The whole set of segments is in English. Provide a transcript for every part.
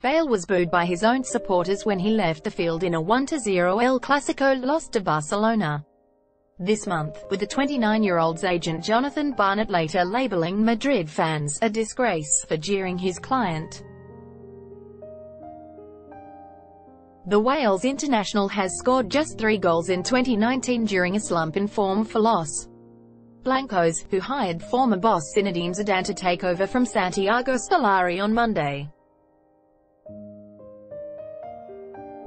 Bale was booed by his own supporters when he left the field in a 1-0 El Clasico loss to Barcelona this month, with the 29-year-old's agent Jonathan Barnett later labeling Madrid fans a disgrace for jeering his client. The Wales international has scored just three goals in 2019 during a slump in form for Los Blancos, who hired former boss Zinedine Zidane to take over from Santiago Solari on Monday.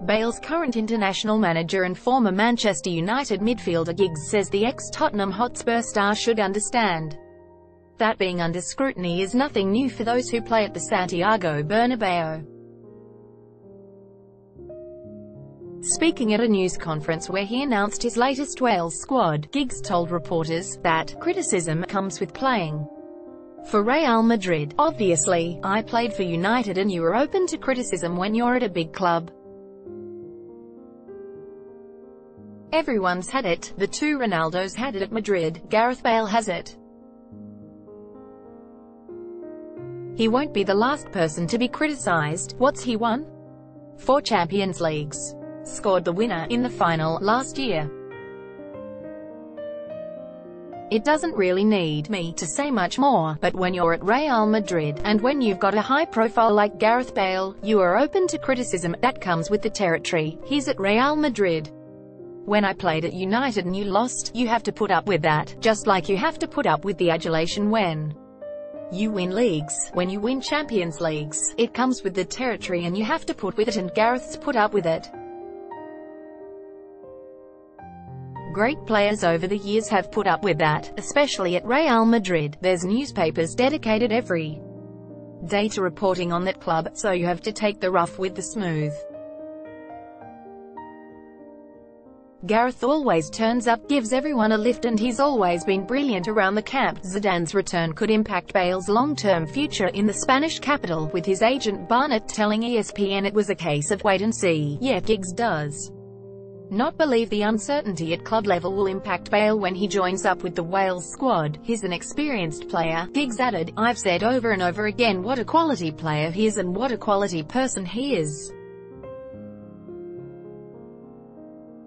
Bale's current international manager and former Manchester United midfielder Giggs says the ex-Tottenham Hotspur star should understand that being under scrutiny is nothing new for those who play at the Santiago Bernabeu. Speaking at a news conference where he announced his latest Wales squad, Giggs told reporters that criticism comes with playing for Real Madrid. Obviously, I played for United and you are open to criticism when you're at a big club. Everyone's had it, the two Ronaldos had it at Madrid, Gareth Bale has it. He won't be the last person to be criticised. What's he won? Four Champions Leagues. Scored the winner in the final last year. It doesn't really need me to say much more, but when you're at Real Madrid, and when you've got a high profile like Gareth Bale, you are open to criticism, that comes with the territory. He's at Real Madrid. When I played at United and you lost, you have to put up with that, just like you have to put up with the adulation when you win leagues. When you win Champions Leagues, it comes with the territory and you have to put with it and Gareth's put up with it. Great players over the years have put up with that, especially at Real Madrid. There's newspapers dedicated every day to reporting on that club, so you have to take the rough with the smooth. Gareth always turns up, gives everyone a lift and he's always been brilliant around the camp. Zidane's return could impact Bale's long-term future in the Spanish capital, with his agent Barnett telling ESPN it was a case of wait and see. Yeah, Giggs does not believe the uncertainty at club level will impact Bale when he joins up with the Wales squad. He's an experienced player, Giggs added. I've said over and over again what a quality player he is and what a quality person he is.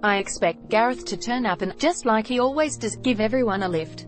I expect Gareth to turn up and, just like he always does, give everyone a lift.